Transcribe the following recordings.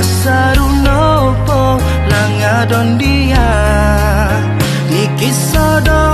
Asarunopo langadon dia. Niki sodo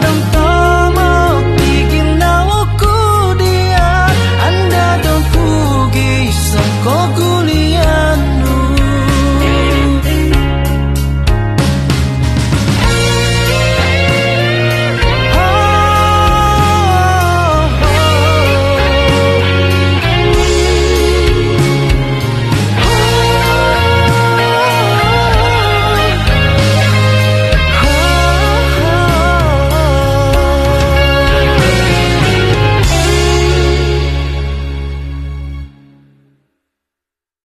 don't